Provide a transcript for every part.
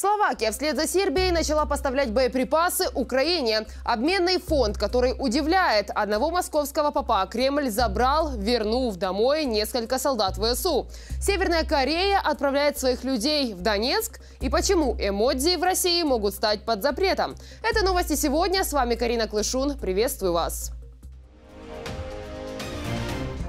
Словакия вслед за Сербией начала поставлять боеприпасы Украине. Обменный фонд, который удивляет. Одного московского попа Кремль забрал, вернув домой несколько солдат ВСУ. Северная Корея отправляет своих людей в Донецк. И почему эмодзи в России могут стать под запретом? Это новости сегодня. С вами Карина Клышун. Приветствую вас.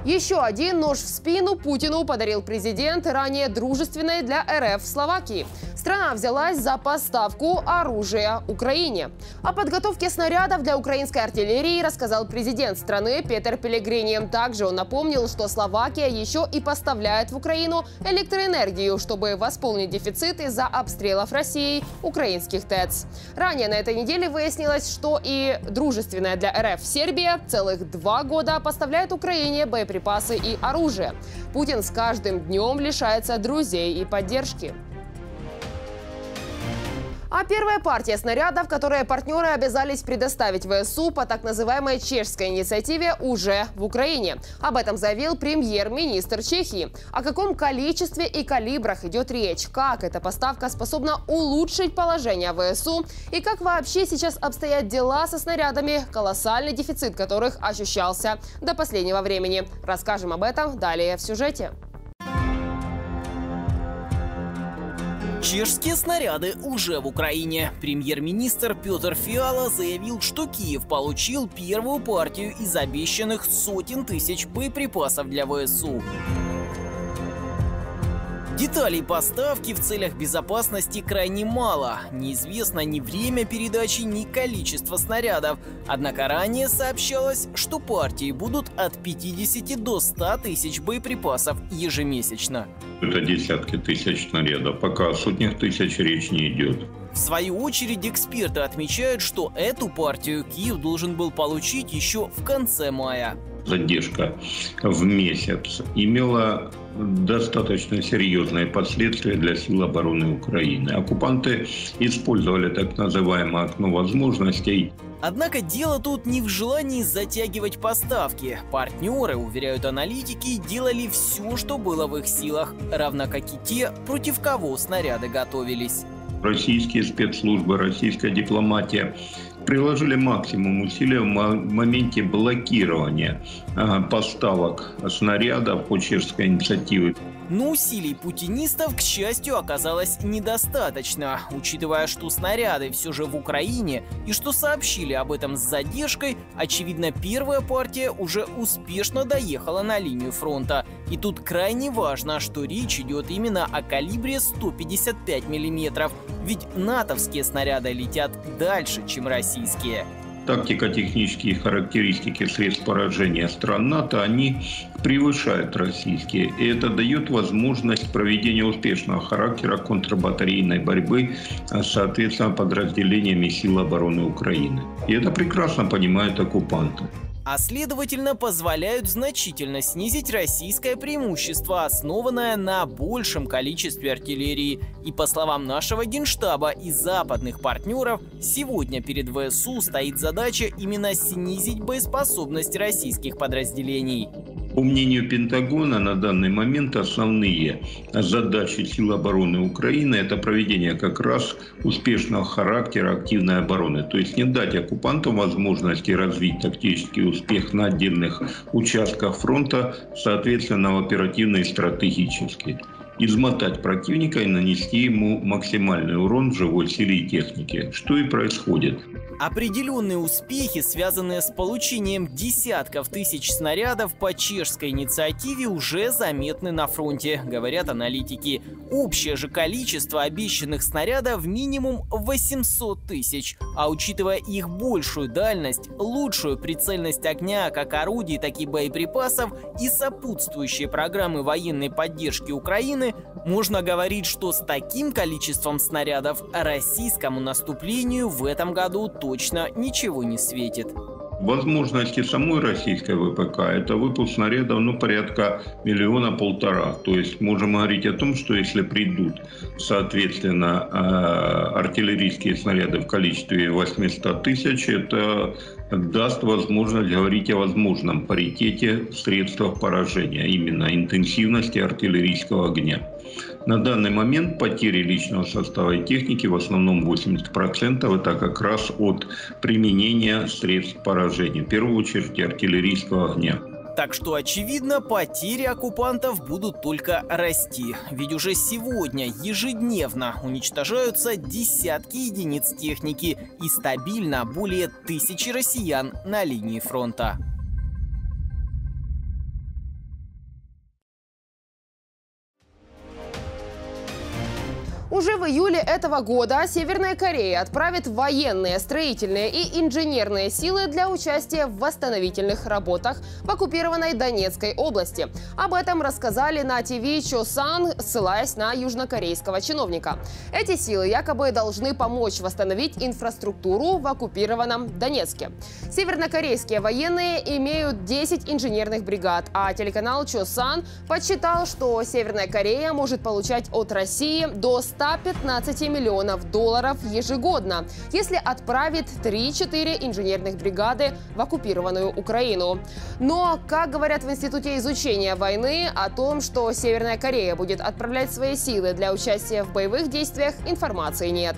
Еще один нож в спину Путину подарил президент ранее дружественной для РФ Словакии. Страна взялась за поставку оружия Украине. О подготовке снарядов для украинской артиллерии рассказал президент страны Петер Пелегрини. Также он напомнил, что Словакия еще и поставляет в Украину электроэнергию, чтобы восполнить дефицит из-за обстрелов России украинских ТЭЦ. Ранее на этой неделе выяснилось, что и дружественная для РФ Сербия целых два года поставляет Украине боеприпасы боеприпасы и оружие. Путин с каждым днем лишается друзей и поддержки. А первая партия снарядов, которые партнеры обязались предоставить ВСУ по так называемой чешской инициативе, уже в Украине. Об этом заявил премьер-министр Чехии. О каком количестве и калибрах идет речь, как эта поставка способна улучшить положение ВСУ и как вообще сейчас обстоят дела со снарядами, колоссальный дефицит которых ощущался до последнего времени. Расскажем об этом далее в сюжете. Чешские снаряды уже в Украине. Премьер-министр Петр Фиала заявил, что Киев получил первую партию из обещанных сотен тысяч боеприпасов для ВСУ. Деталей поставки в целях безопасности крайне мало. Неизвестно ни время передачи, ни количество снарядов. Однако ранее сообщалось, что партии будут от 50 до 100 тысяч боеприпасов ежемесячно. Это десятки тысяч снарядов. Пока о сотнях тысяч речь не идет. В свою очередь эксперты отмечают, что эту партию Киев должен был получить еще в конце мая задержка в месяц имела достаточно серьезные последствия для сил обороны Украины. Оккупанты использовали так называемое окно возможностей. Однако дело тут не в желании затягивать поставки. Партнеры, уверяют аналитики, делали все, что было в их силах, равно как и те, против кого снаряды готовились. Российские спецслужбы, российская дипломатия приложили максимум усилий в моменте блокирования поставок снарядов по чешской инициативе. Но усилий путинистов, к счастью, оказалось недостаточно, учитывая, что снаряды все же в Украине и что сообщили об этом с задержкой, очевидно, первая партия уже успешно доехала на линию фронта. И тут крайне важно, что речь идет именно о калибре 155 мм, ведь натовские снаряды летят дальше, чем российские тактико-технические характеристики средств поражения стран НАТО, они превышают российские. И это дает возможность проведения успешного характера контрбатарейной борьбы с, соответственно, подразделениями сил обороны Украины. И это прекрасно понимают оккупанты а следовательно позволяют значительно снизить российское преимущество, основанное на большем количестве артиллерии. И по словам нашего генштаба и западных партнеров, сегодня перед ВСУ стоит задача именно снизить боеспособность российских подразделений. По мнению Пентагона, на данный момент основные задачи сил обороны Украины – это проведение как раз успешного характера активной обороны. То есть не дать оккупантам возможности развить тактический успех на отдельных участках фронта, соответственно, оперативно и стратегически измотать противника и нанести ему максимальный урон в живой силе и технике, что и происходит. Определенные успехи, связанные с получением десятков тысяч снарядов по чешской инициативе, уже заметны на фронте, говорят аналитики. Общее же количество обещанных снарядов минимум 800 тысяч, а учитывая их большую дальность, лучшую прицельность огня как орудий, так и боеприпасов и сопутствующие программы военной поддержки Украины, можно говорить, что с таким количеством снарядов российскому наступлению в этом году точно точно ничего не светит. Возможности самой российской ВПК – это выпуск снарядов ну, порядка миллиона-полтора. То есть можем говорить о том, что если придут, соответственно, э, артиллерийские снаряды в количестве 800 тысяч, это даст возможность говорить о возможном паритете средств поражения, именно интенсивности артиллерийского огня. На данный момент потери личного состава и техники в основном 80% это как раз от применения средств поражения, в первую очередь артиллерийского огня. Так что, очевидно, потери оккупантов будут только расти. Ведь уже сегодня ежедневно уничтожаются десятки единиц техники и стабильно более тысячи россиян на линии фронта. Уже в июле этого года Северная Корея отправит военные, строительные и инженерные силы для участия в восстановительных работах в оккупированной Донецкой области. Об этом рассказали на ТВ Чосан, ссылаясь на южнокорейского чиновника. Эти силы якобы должны помочь восстановить инфраструктуру в оккупированном Донецке. Севернокорейские военные имеют 10 инженерных бригад, а телеканал Чосан подсчитал, что Северная Корея может получать от России до 100 115 миллионов долларов ежегодно, если отправит 3-4 инженерных бригады в оккупированную Украину. Но, как говорят в Институте изучения войны, о том, что Северная Корея будет отправлять свои силы для участия в боевых действиях, информации нет.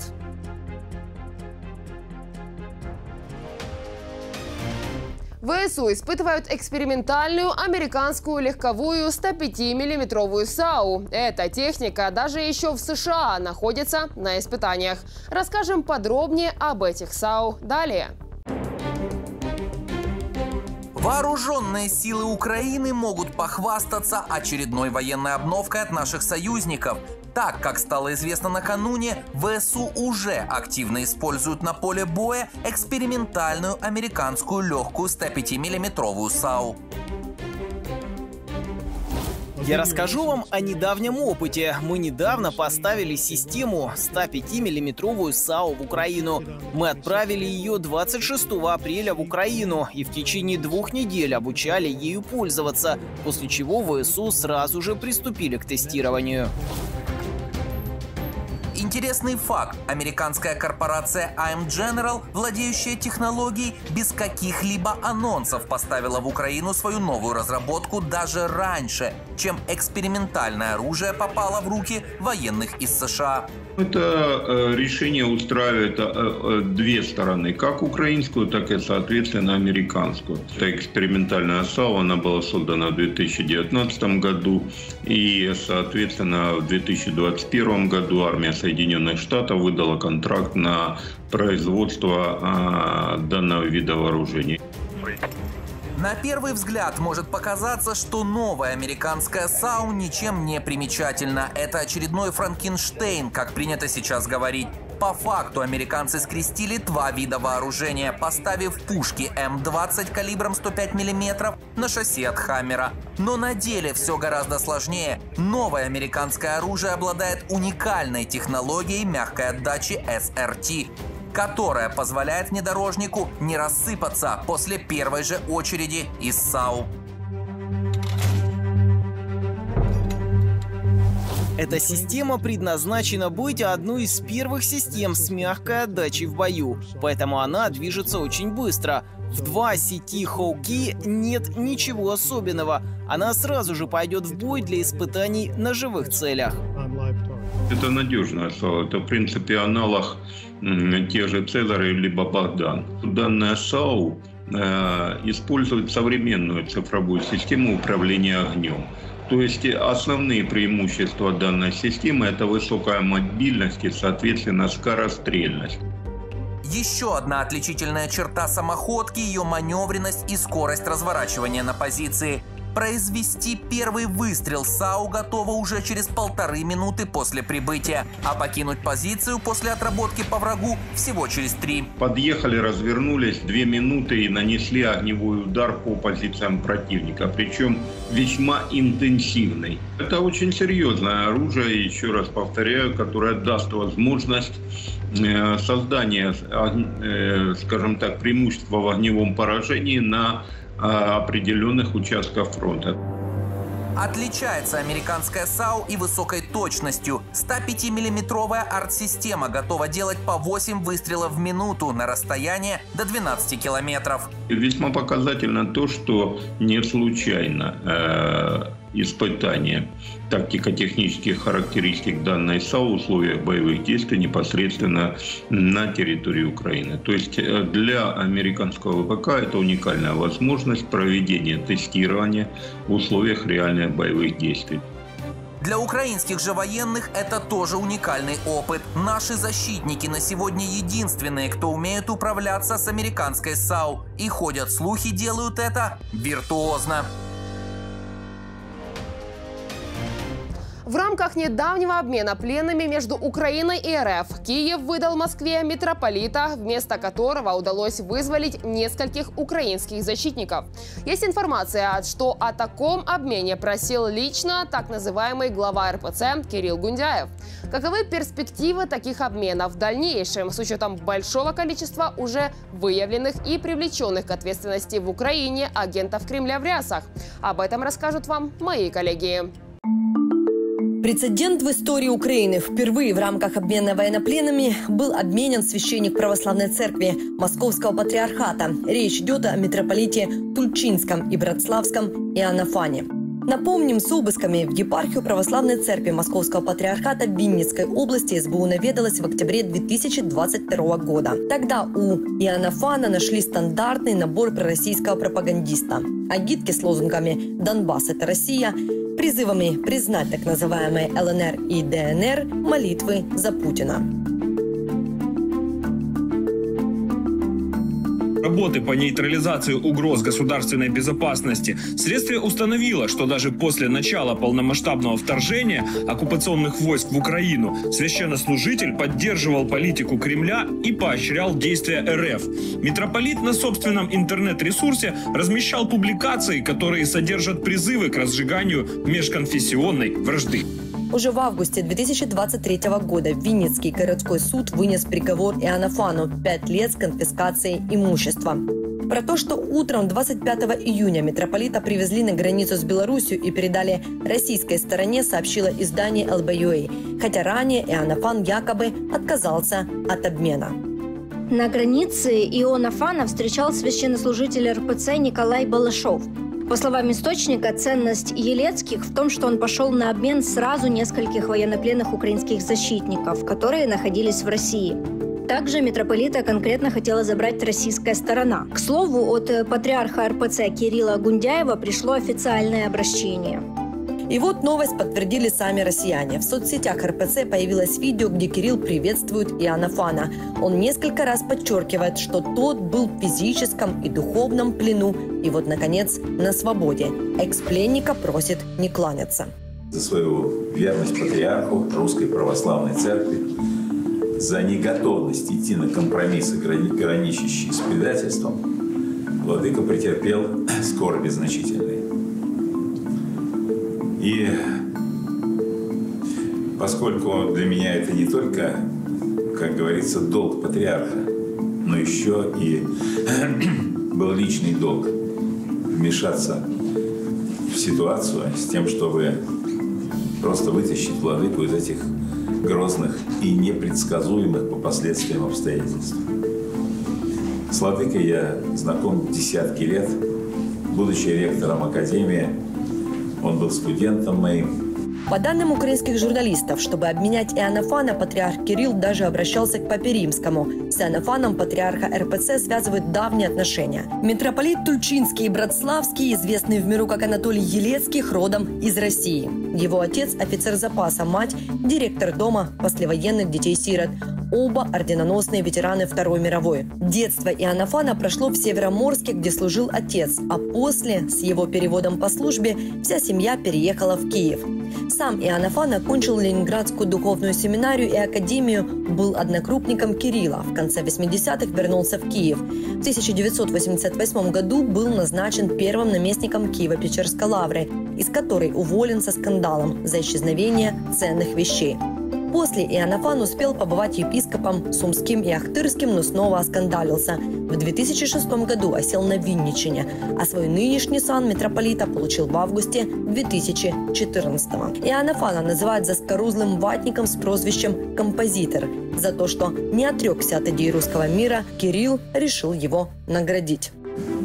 ВСУ испытывают экспериментальную американскую легковую 105-миллиметровую САУ. Эта техника даже еще в США находится на испытаниях. Расскажем подробнее об этих САУ далее. Вооруженные силы Украины могут похвастаться очередной военной обновкой от наших союзников. Так, как стало известно накануне, ВСУ уже активно используют на поле боя экспериментальную американскую легкую 105-миллиметровую САУ. Я расскажу вам о недавнем опыте. Мы недавно поставили систему 105-миллиметровую САУ в Украину. Мы отправили ее 26 апреля в Украину и в течение двух недель обучали ею пользоваться, после чего ВСУ сразу же приступили к тестированию. Интересный факт. Американская корпорация I'm General, владеющая технологией, без каких-либо анонсов поставила в Украину свою новую разработку даже раньше, чем экспериментальное оружие попало в руки военных из США. Это э, решение устраивает э, э, две стороны, как украинскую, так и, соответственно, американскую. Это экспериментальная САУ, она была создана в 2019 году, и, соответственно, в 2021 году армия Соединенных Штатов выдала контракт на производство данного вида вооружений. На первый взгляд может показаться, что новая американская САУ ничем не примечательна. Это очередной Франкенштейн, как принято сейчас говорить. По факту американцы скрестили два вида вооружения, поставив пушки М-20 калибром 105 мм на шасси от Хаммера. Но на деле все гораздо сложнее. Новое американское оружие обладает уникальной технологией мягкой отдачи SRT которая позволяет внедорожнику не рассыпаться после первой же очереди из САУ. Эта система предназначена быть одной из первых систем с мягкой отдачей в бою, поэтому она движется очень быстро. В два сети Хоуки нет ничего особенного. Она сразу же пойдет в бой для испытаний на живых целях. Это надежная САУ. Это, в принципе, аналог тех же Цезаря либо Богдан. Данная САУ э, использует современную цифровую систему управления огнем. То есть основные преимущества данной системы – это высокая мобильность и, соответственно, скорострельность. Еще одна отличительная черта самоходки – ее маневренность и скорость разворачивания на позиции – Произвести первый выстрел САУ готово уже через полторы минуты после прибытия, а покинуть позицию после отработки по врагу всего через три. Подъехали, развернулись две минуты и нанесли огневой удар по позициям противника, причем весьма интенсивный. Это очень серьезное оружие, еще раз повторяю, которое даст возможность э, создания, э, скажем так, преимущества в огневом поражении на определенных участков фронта. Отличается американская САУ и высокой точностью. 105-миллиметровая арт-система готова делать по 8 выстрелов в минуту на расстояние до 12 километров. Весьма показательно то, что не случайно э, испытания тактико-технических характеристик данной САУ в условиях боевых действий непосредственно на территории Украины. То есть э, для американского ВПК это уникальная возможность проведения тестирования в условиях реальных боевых действий. Для украинских же военных это тоже уникальный опыт. Наши защитники на сегодня единственные, кто умеет управляться с американской САУ. И ходят слухи, делают это виртуозно. В рамках недавнего обмена пленными между Украиной и РФ Киев выдал Москве митрополита, вместо которого удалось вызволить нескольких украинских защитников. Есть информация, что о таком обмене просил лично так называемый глава РПЦ Кирилл Гундяев. Каковы перспективы таких обменов в дальнейшем с учетом большого количества уже выявленных и привлеченных к ответственности в Украине агентов Кремля в рясах? Об этом расскажут вам мои коллеги. Прецедент в истории Украины. Впервые в рамках обмена военнопленными был обменен священник православной церкви Московского патриархата. Речь идет о митрополите Тульчинском и Братславском Иоаннафане. Напомним, с обысками в епархию православной церкви Московского патриархата Винницкой области СБУ наведалась в октябре 2022 года. Тогда у Иоаннафана нашли стандартный набор пророссийского пропагандиста. Агитки с лозунгами «Донбасс – это Россия», призывами признать так называемые ЛНР и ДНР молитвы за Путина. Работы по нейтрализации угроз государственной безопасности, следствие установило, что даже после начала полномасштабного вторжения оккупационных войск в Украину священнослужитель поддерживал политику Кремля и поощрял действия РФ. Митрополит на собственном интернет-ресурсе размещал публикации, которые содержат призывы к разжиганию межконфессионной вражды. Уже в августе 2023 года Винницкий городской суд вынес приговор Иоаннафану – 5 лет с конфискацией имущества. Про то, что утром 25 июня митрополита привезли на границу с Беларусью и передали российской стороне, сообщило издание LBUA, хотя ранее Иоаннафан якобы отказался от обмена. На границе Ионафана встречал священнослужитель РПЦ Николай Балашов – по словам источника, ценность Елецких в том, что он пошел на обмен сразу нескольких военнопленных украинских защитников, которые находились в России. Также митрополита конкретно хотела забрать российская сторона. К слову, от патриарха РПЦ Кирилла Гундяева пришло официальное обращение. И вот новость подтвердили сами россияне. В соцсетях РПЦ появилось видео, где Кирилл приветствует Иоанна Фана. Он несколько раз подчеркивает, что тот был в физическом и духовном плену. И вот, наконец, на свободе. Экс-пленника просит не кланяться. За свою верность патриарху Русской Православной Церкви, за неготовность идти на компромиссы, граничащие с предательством, Владыка претерпел скорби значительные. И поскольку для меня это не только, как говорится, долг патриарха, но еще и был личный долг вмешаться в ситуацию с тем, чтобы просто вытащить владыку из этих грозных и непредсказуемых по последствиям обстоятельств. С владыкой я знаком десятки лет, будучи ректором Академии он был студентом моим. По данным украинских журналистов, чтобы обменять Иоаннафана, патриарх Кирилл даже обращался к Папе Римскому. С Иоаннафаном патриарха РПЦ связывают давние отношения. Митрополит Тульчинский и Братславский, известный в миру как Анатолий Елецких, родом из России. Его отец – офицер запаса, мать – директор дома послевоенных детей-сирот оба орденоносные ветераны Второй мировой. Детство Иоаннафана прошло в Североморске, где служил отец, а после, с его переводом по службе, вся семья переехала в Киев. Сам Иоаннафан окончил Ленинградскую духовную семинарию и академию, был однокрупником Кирилла. В конце 80-х вернулся в Киев. В 1988 году был назначен первым наместником Киева-Печерской лавры, из которой уволен со скандалом за исчезновение ценных вещей. После Иоаннафан успел побывать епископом Сумским и Ахтырским, но снова оскандалился. В 2006 году осел на Винничине, а свой нынешний сан митрополита получил в августе 2014 Иоаннафана называют заскорузлым ватником с прозвищем «композитор». За то, что не отрекся от идей русского мира, Кирилл решил его наградить.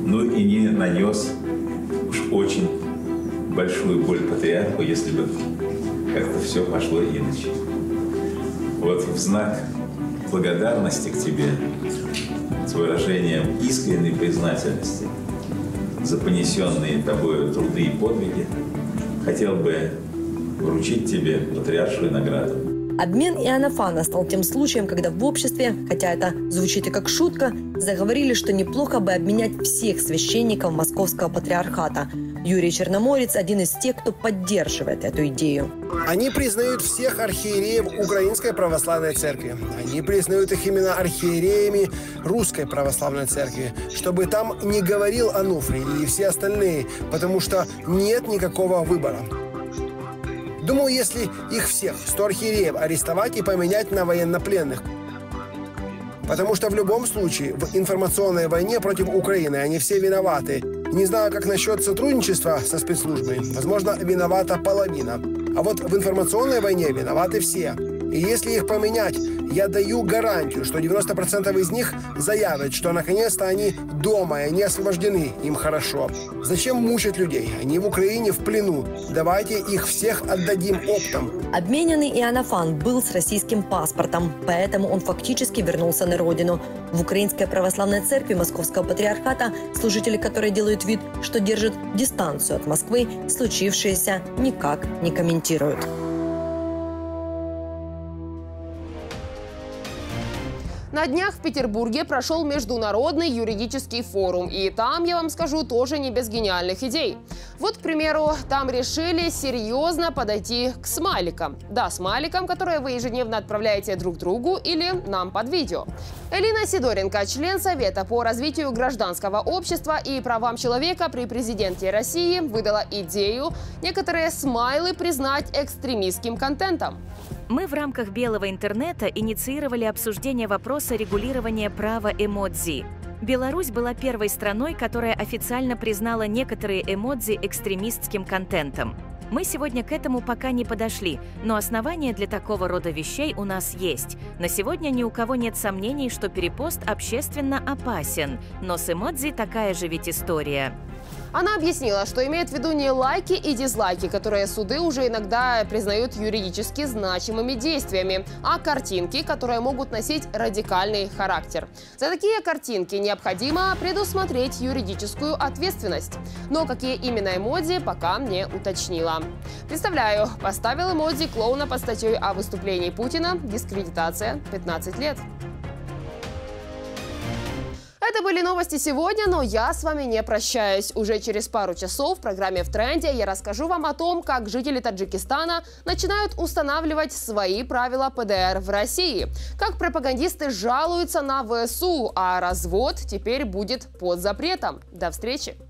Ну и не нанес уж очень большую боль патриарху, если бы как-то все пошло иначе. Вот в знак благодарности к тебе, с выражением искренней признательности за понесенные тобою труды и подвиги, хотел бы вручить тебе патриаршую награду. Обмен Иоаннафана стал тем случаем, когда в обществе, хотя это звучит и как шутка, заговорили, что неплохо бы обменять всех священников Московского патриархата. Юрий Черноморец – один из тех, кто поддерживает эту идею. Они признают всех архиереев Украинской Православной Церкви. Они признают их именно архиереями Русской Православной Церкви, чтобы там не говорил Ануфрий и все остальные, потому что нет никакого выбора. Думаю, если их всех, 100 архиереев, арестовать и поменять на военнопленных. Потому что в любом случае в информационной войне против Украины они все виноваты. Не знаю, как насчет сотрудничества со спецслужбами. Возможно, виновата половина. А вот в информационной войне виноваты все. И если их поменять, я даю гарантию, что 90% из них заявят, что наконец-то они дома, и они освобождены, им хорошо. Зачем мучить людей? Они в Украине в плену. Давайте их всех отдадим оптом. Обмененный Иоаннафан был с российским паспортом, поэтому он фактически вернулся на родину. В Украинской православной церкви Московского патриархата, служители которой делают вид, что держат дистанцию от Москвы, случившееся никак не комментируют. На днях в Петербурге прошел международный юридический форум. И там, я вам скажу, тоже не без гениальных идей. Вот, к примеру, там решили серьезно подойти к смайликам. Да, смайликам, которые вы ежедневно отправляете друг другу или нам под видео. Элина Сидоренко, член Совета по развитию гражданского общества и правам человека при президенте России, выдала идею некоторые смайлы признать экстремистским контентом. Мы в рамках белого интернета инициировали обсуждение вопроса регулирования права эмодзи. Беларусь была первой страной, которая официально признала некоторые эмодзи экстремистским контентом. Мы сегодня к этому пока не подошли, но основания для такого рода вещей у нас есть. На сегодня ни у кого нет сомнений, что перепост общественно опасен, но с эмодзи такая же ведь история. Она объяснила, что имеет в виду не лайки и дизлайки, которые суды уже иногда признают юридически значимыми действиями, а картинки, которые могут носить радикальный характер. За такие картинки необходимо предусмотреть юридическую ответственность. Но какие именно эмодзи, пока не уточнила. Представляю, поставил эмодзи клоуна под статьей о выступлении Путина «Дискредитация 15 лет». Это были новости сегодня, но я с вами не прощаюсь. Уже через пару часов в программе «В тренде» я расскажу вам о том, как жители Таджикистана начинают устанавливать свои правила ПДР в России, как пропагандисты жалуются на ВСУ, а развод теперь будет под запретом. До встречи!